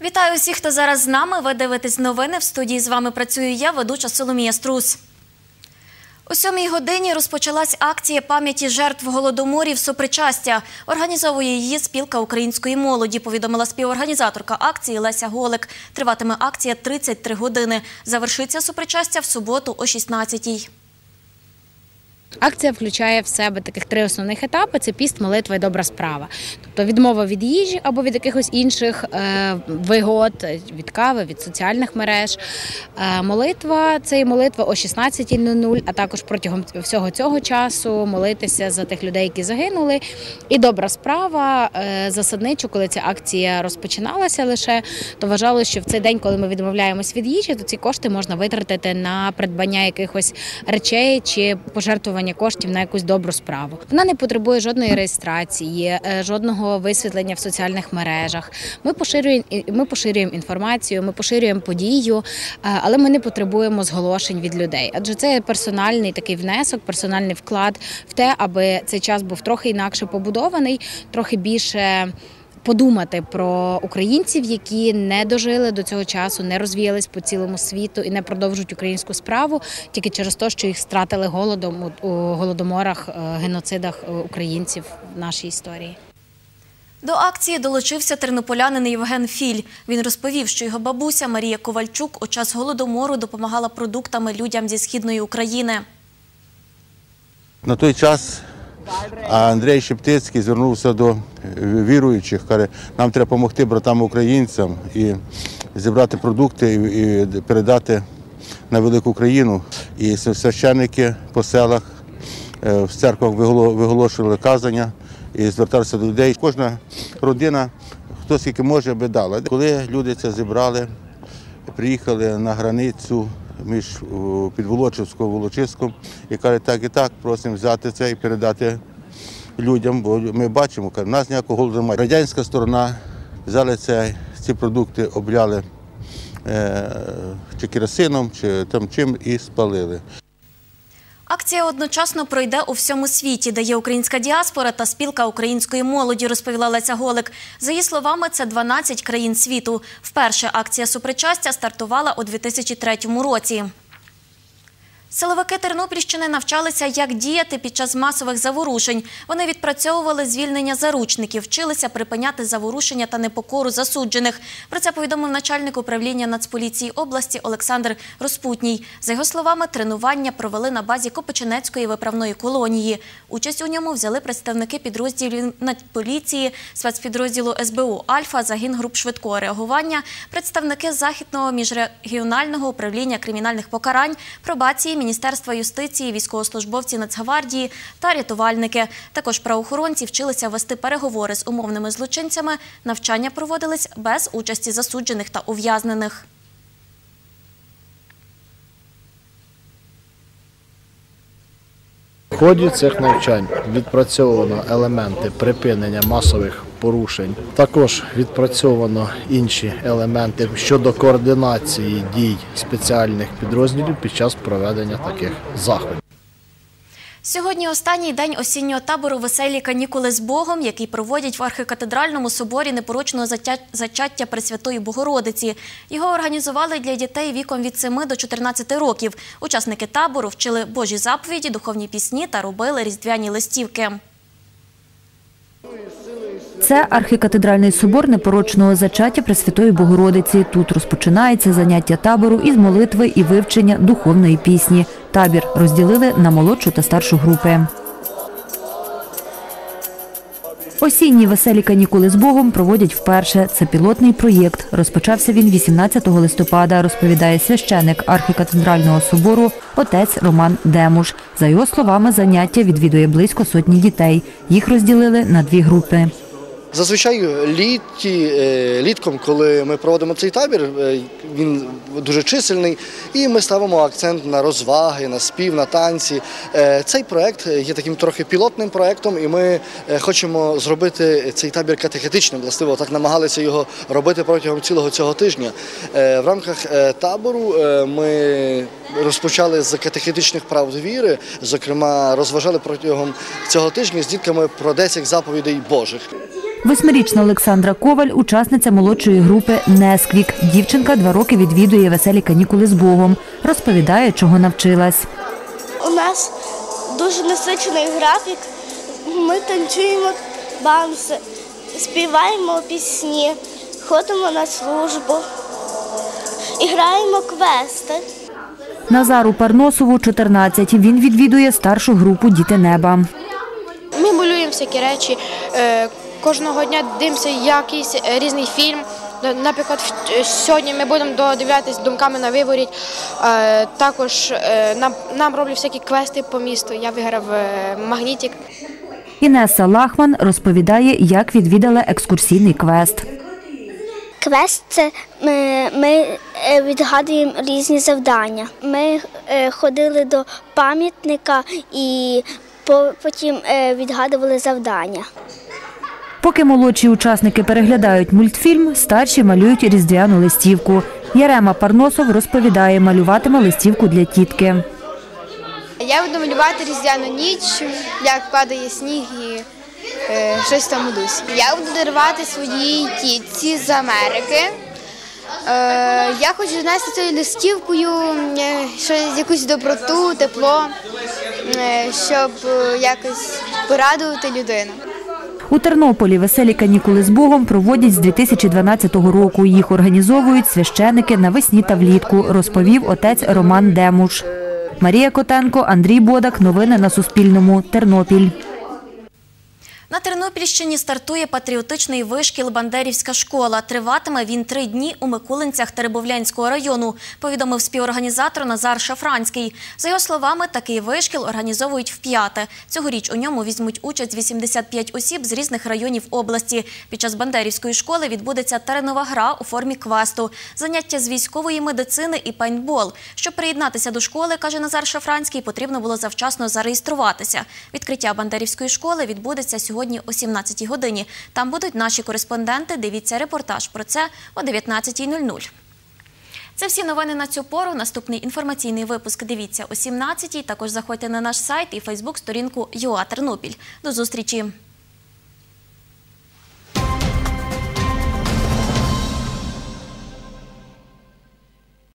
Вітаю усіх, хто зараз з нами. Ви дивитесь новини. В студії з вами працюю я, ведуча Соломія Струс. У сьомій годині розпочалась акція пам'яті жертв голодоморів «Сопричастя». Організовує її спілка української молоді, повідомила співорганізаторка акції Леся Голик. Триватиме акція 33 години. Завершиться «Сопричастя» в суботу о 16-й. Акція включає в себе таких три основних етапи: це піст, молитва і добра справа. Тобто відмова від їжі або від якихось інших е, вигод, від кави, від соціальних мереж. Е, молитва це і молитва о 16.00, а також протягом всього цього часу молитися за тих людей, які загинули. І добра справа е, засадничо, коли ця акція розпочиналася лише, то вважали, що в цей день, коли ми відмовляємось від їжі, то ці кошти можна витратити на придбання якихось речей чи пожертвування коштів на якусь добру справу. Вона не потребує жодної реєстрації, е, жодного висвітлення в соціальних мережах. Ми поширюємо ми поширюємо інформацію, ми поширюємо подію, е, але ми не потребуємо зголошень від людей. Адже це персональний такий внесок, персональний вклад в те, аби цей час був трохи інакше побудований, трохи більше. Подумати про українців, які не дожили до цього часу, не розвіялись по цілому світу і не продовжують українську справу тільки через те, що їх стратили голодом у голодоморах, е, геноцидах е, українців в нашій історії. До акції долучився тернополянин Євген Філь. Він розповів, що його бабуся Марія Ковальчук у час голодомору допомагала продуктами людям зі східної України. На той час Андрій Шептицький звернувся до віруючих, каже, нам треба допомогти братам українцям і зібрати продукти і передати на велику країну. І священники по селах е, в церквах виголошували казання і зверталися до людей. Кожна родина, хто скільки може, би дала. Коли люди це зібрали, приїхали на границю між Підволочівською і Волочиськом і каже, так і так, просимо взяти це і передати людям, бо ми бачимо, в нас ніякого голоду немає. Радянська сторона взяли це, ці продукти, обляли е, чи керосином, чи там чим і спалили. Акція одночасно пройде у всьому світі, де є українська діаспора та спілка української молоді, розповіла Леся Голик. За її словами, це 12 країн світу. Вперше акція супричастя стартувала у 2003 році. Силовики Тернопільщини навчалися, як діяти під час масових заворушень. Вони відпрацьовували звільнення заручників, вчилися припиняти заворушення та непокору засуджених. Про це повідомив начальник управління Нацполіції області Олександр Розпутній. За його словами, тренування провели на базі Копичинецької виправної колонії. Участь у ньому взяли представники підрозділів Нацполіції, спецпідрозділу СБУ Альфа, загін груп швидкого реагування, представники західного міжрегіонального управління кримінальних покарань, пробації. Міністерства юстиції, військовослужбовці Нацгвардії та рятувальники. Також правоохоронці вчилися вести переговори з умовними злочинцями. Навчання проводились без участі засуджених та ув'язнених. В ході цих навчань відпрацьовано елементи припинення масових порушень. Також відпрацьовано інші елементи щодо координації дій спеціальних підрозділів під час проведення таких заходів. Сьогодні останній день осіннього табору Веселі канікули з Богом, який проводять в архикатедральному соборі непорочного зачаття Пресвятої Богородиці. Його організували для дітей віком від 7 до 14 років. Учасники табору вчили Божі заповіді, духовні пісні та робили різдвяні листівки. Це архікатедральний собор непорочного зачаття Пресвятої Богородиці. Тут розпочинається заняття табору із молитви і вивчення духовної пісні. Табір розділили на молодшу та старшу групи. Осінні веселі канікули з Богом проводять вперше. Це пілотний проєкт. Розпочався він 18 листопада, розповідає священик архікатедрального собору отець Роман Демуш. За його словами, заняття відвідує близько сотні дітей. Їх розділили на дві групи. Зазвичай літі, е, літком, коли ми проводимо цей табір, е, він дуже чисельний, і ми ставимо акцент на розваги, на спів, на танці. Е, цей проект є таким трохи пілотним проектом, і ми хочемо зробити цей табір катехетичним. Властиво так намагалися його робити протягом цілого цього тижня. В рамках табору ми розпочали з катехетичних прав віри, зокрема, розважали протягом цього тижня з дітками про 10 заповідей Божих. Восьмирічна Олександра Коваль, учасниця молодшої групи Несквік. Дівчинка два роки відвідує веселі канікули з Богом. Розповідає, чого навчилась. У нас дуже насичений графік. Ми танцюємо банси, співаємо пісні, ходимо на службу і граємо квести. Назару Парносову 14. Він відвідує старшу групу Діти неба. Ми малюємо всякі речі. Кожного дня дивимося якийсь е, різний фільм. Наприклад, в- е, сьогодні ми будемо додивлятися думками на виворіть. Е, Також нам, нам роблять всякі квести по місту. Я виграв магнітик. Інеса Лахман розповідає, як відвідала екскурсійний квест. Квест це ми, ми відгадуємо різні завдання. Ми ходили до пам'ятника і по- потім відгадували завдання. Поки молодші учасники переглядають мультфільм, старші малюють різдвяну листівку. Ярема Парносов розповідає, малюватиме листівку для тітки. Я буду малювати різдвяну ніч, як падає сніг і е, щось в тому дусі. Я буду дарувати своїй тітці з Америки. Е, я хочу знести цією листівкою е, якусь доброту, тепло, щоб якось порадувати людину. У Тернополі веселі канікули з Богом проводять з 2012 року. Їх організовують священики навесні та влітку, розповів отець Роман Демуш. Марія Котенко, Андрій Бодак. Новини на Суспільному. Тернопіль. На Тернопільщині стартує патріотичний вишкіл Бандерівська школа. Триватиме він три дні у Микулинцях Теребовлянського району, повідомив співорганізатор Назар Шафранський. За його словами, такий вишкіл організовують вп'яте. Цьогоріч у ньому візьмуть участь 85 осіб з різних районів області. Під час Бандерівської школи відбудеться теренова гра у формі квесту, заняття з військової медицини і пейнтбол. Щоб приєднатися до школи, каже Назар Шафранський, потрібно було завчасно зареєструватися. Відкриття Бандерівської школи відбудеться сьогодні о 17 годині. Там будуть наші кореспонденти. Дивіться репортаж про це о 19.00. Це всі новини на цю пору. Наступний інформаційний випуск дивіться о 17.00. Також заходьте на наш сайт і Фейсбук сторінку ЮА Тернопіль. До зустрічі!